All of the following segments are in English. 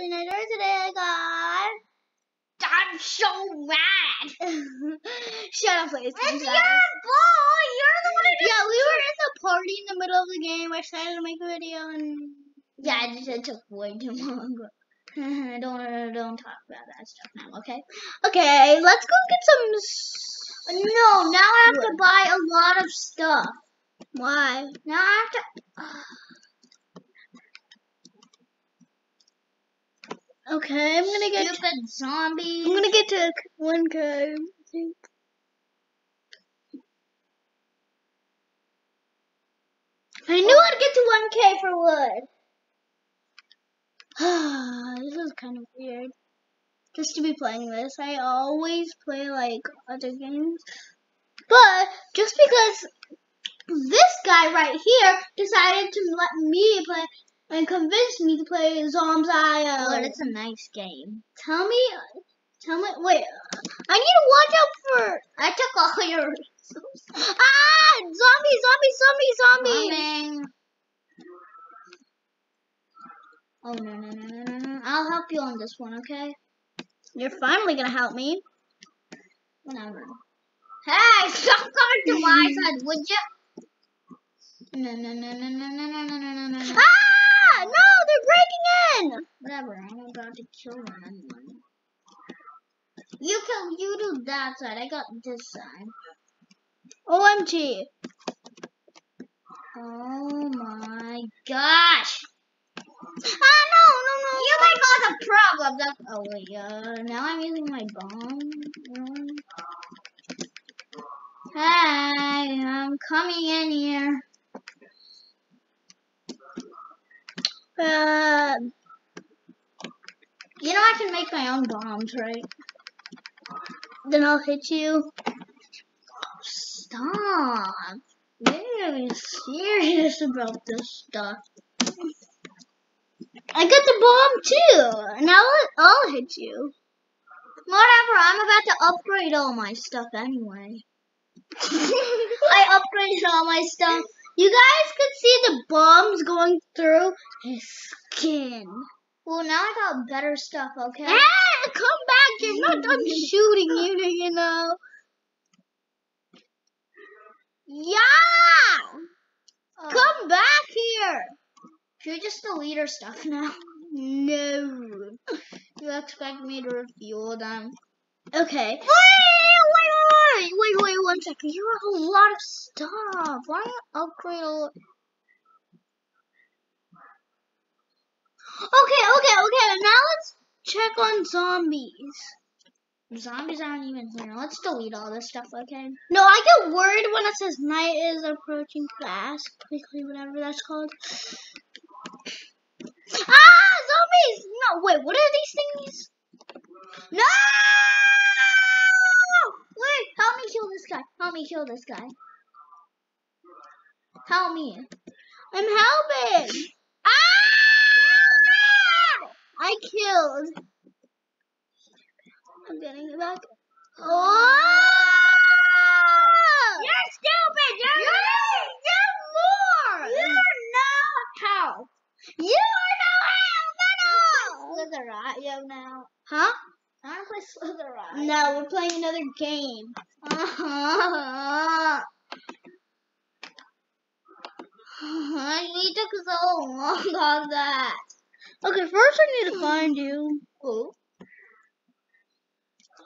coordinator. Today I got. I'm so mad. Shut up, please. It's your ball. You're the one who Yeah, we were in the party in the middle of the game. I decided to make a video and. Yeah, it just took way too long. don't don't talk about that stuff now, okay? Okay, let's go get some. No, now I have to buy a lot of stuff. Why? Now I have to. Okay, I'm gonna get. Stupid zombies. I'm gonna get to one K. I think. I knew I'd get to one K for wood. this is kind of weird. Just to be playing this, I always play like other games, but just because this guy right here decided to let me play and convinced me to play Zombs IO. But it's a nice game. Tell me, tell me, wait, I need to watch out for, I took all your ah, zombie, zombie, zombie, zombie. Coming. Oh no no no no no no! I'll help you on this one, okay? You're finally gonna help me. Whatever. Hey, stop coming to my side, would you? No no no no no no no no no no no no. No, they're breaking in. Whatever. I'm about to kill them anyway. You can, You do that side. I got this side. OMG. Oh my gosh! Ah, no, no, no. You might cause a problem. That's, oh wait, uh, now I'm using my bomb. Um, Hey, I'm coming in here. Uh, You know I can make my own bombs, right? then I'll hit you. Stop. Gotta serious about this stuff. I got the bomb too. Now I'll, I'll hit you. Whatever, I'm about to upgrade all my stuff anyway. I upgraded all my stuff. You guys could see the bombs going through his skin. Well, now I got better stuff, okay? Ah, come back! You're not done shooting you, you know. Yeah! Uh, Come back here! Should we just delete our stuff now? No. You expect me to refuel them? Okay. Wait, wait, one second. You have a lot of stuff. Why don't you upgrade all... Okay, okay, okay. Now let's check on zombies. Zombies aren't even here. Let's delete all this stuff, okay? No, I get worried when it says night is approaching fast, quickly, whatever that's called. Ah, zombies! No, wait, what are these things? No! Help me kill this guy. Help me kill this guy. Help me. I'm helping. Ah! I killed. I'm getting it back. Oh! You're stupid! You're, You're more. You're not help. You are no help at all. Slither at you now. Huh? I want to play Slither.io No, we're playing another game. Uh-huh. We took so long on that. Okay, first I need to find you. Oh.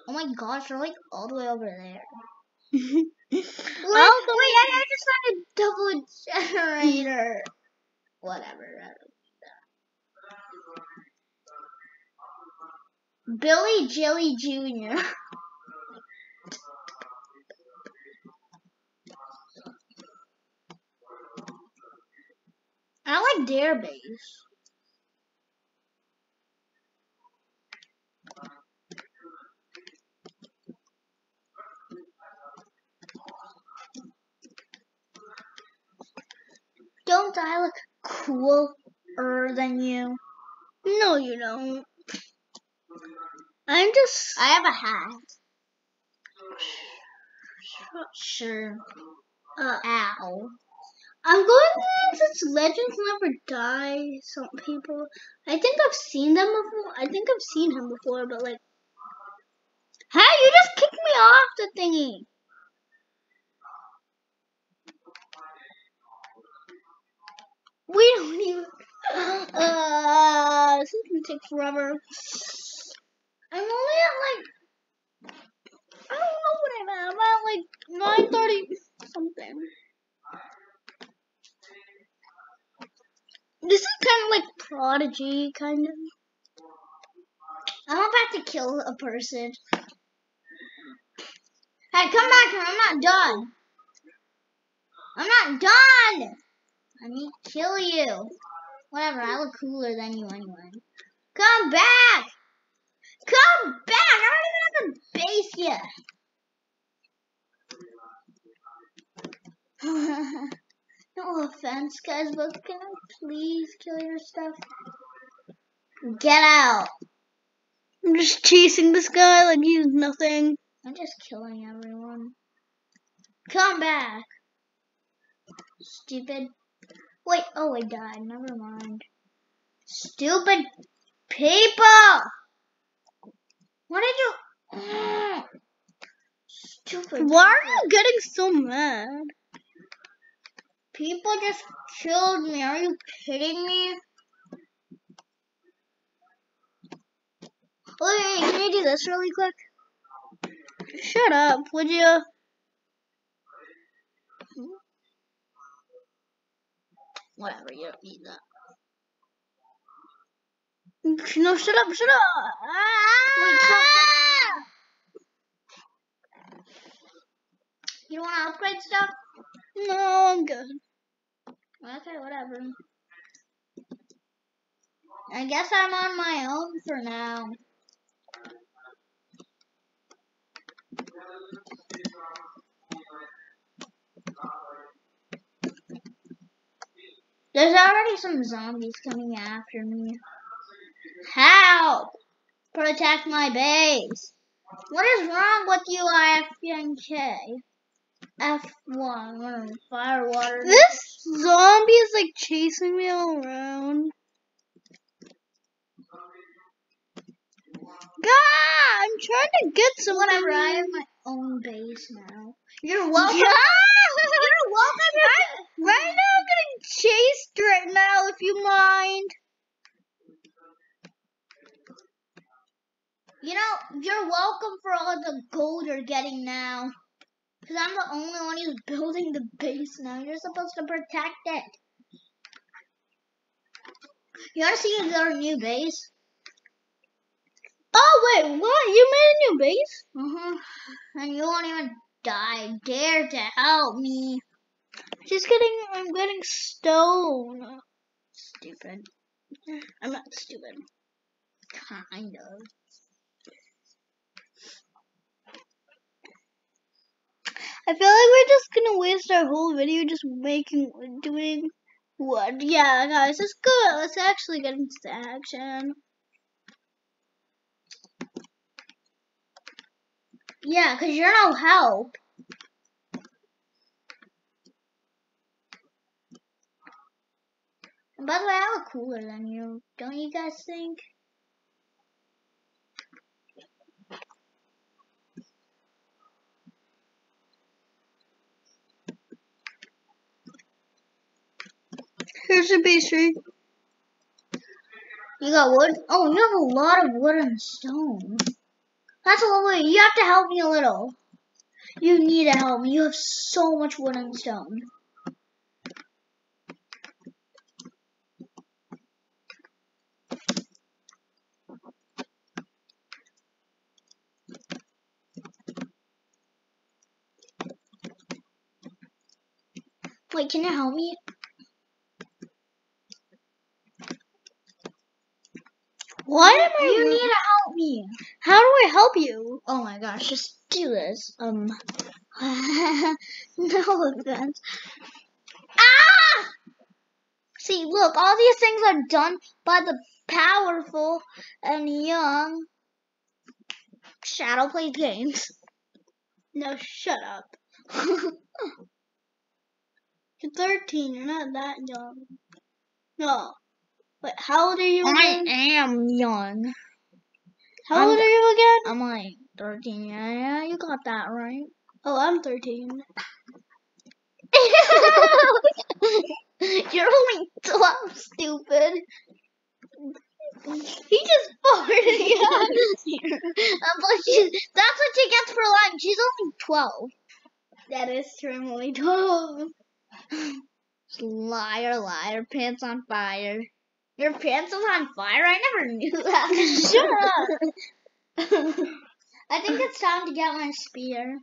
Oh my gosh, they're like all the way over there. Wait, Wait, wait, I, I just found a double generator. Whatever. Billy Jelly Jr. I like Darebase. Don't I look cooler than you? No, you don't. I'm just. I have a hat. Sure. Uh, Ow. I'm going into does Legends never die? Some people. I think I've seen them before. I think I've seen him before, but like. Hey, you just kicked me off the thingy. We don't even. Uh, this is gonna take forever. I'm only at like. I don't know what I'm at. I'm at like 9:30 something. This is kind of like Prodigy, kind of. I'm about to kill a person. Hey, come back here. I'm not done. I'm not done. I need to kill you. Whatever, I look cooler than you anyway. Come back! Come back! I don't even have a base yet. no offense, guys, but can I please kill your stuff? Get out. I'm just chasing this guy like he's nothing. I'm just killing everyone. Come back. Stupid. Wait, oh, I died. Never mind. Stupid people! What did you... Stupid Why are you getting so mad? People just killed me. Are you kidding me? Wait, can you do this really quick? Shut up, would you? Whatever, you don't need that. No, shut up, shut up! Wait, Ah! You don't want to upgrade stuff? No, I'm good. Okay, whatever. I guess I'm on my own for now. There's already some zombies coming after me. Help! Protect my base. What is wrong with you, IFNK? F1, whatever, fire water. This zombie is like chasing me all around. God, I'm trying to get some. Whatever, I have my own base now. You're welcome. Yeah. You're welcome. Right, right now, I'm getting chased right now. If you mind. You know, you're welcome for all the gold you're getting now. Because I'm the only one who's building the base now. You're supposed to protect it. You want to see our new base? Oh wait, what? You made a new base? Uh-huh. And you won't even die. Dare to help me. Just getting, I'm getting stone. Stupid. I'm not stupid. Kind of. I feel like we're just gonna waste our whole video just making, doing what? Yeah, guys, let's go. Let's actually get into the action. Yeah, because you're no help. And by the way, I look cooler than you. Don't you guys think? Here's your base tree. You got wood? Oh, you have a lot of wood and stone. That's a lovely. You have to help me a little. You need to help me. You have so much wood and stone. Wait, can you help me? Why am I? You need to help me. How do I help you? Oh my gosh, just do this. Um, no offense. Ah! See, look, all these things are done by the powerful and young ShadowPlayz Gamez. No, shut up. You're 13. You're not that young. No. Wait, how old are you I am young. How I'm old are you again? I'm like 13. Yeah, yeah, you got that right. Oh, I'm 13. You're only 12, stupid. He just farted. I'm like, she- that's what she gets for lying. She's only 12. that is true. I'm only 12. Liar, liar, pants on fire. Your pants was on fire? I never knew that. Shut up. I think it's time to get my spear.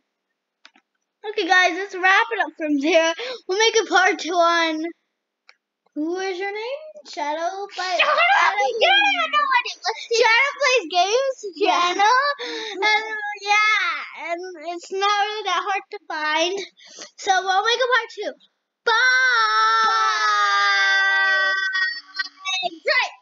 Okay, guys, let's wrap it up from there. We'll make a part two on. Who is your name? Shadow by Shut up! You don't even know what it was. Shadow plays games, Yeah. piano, and yeah, and it's not really that hard to find. So we'll make a part two. Bye and drink.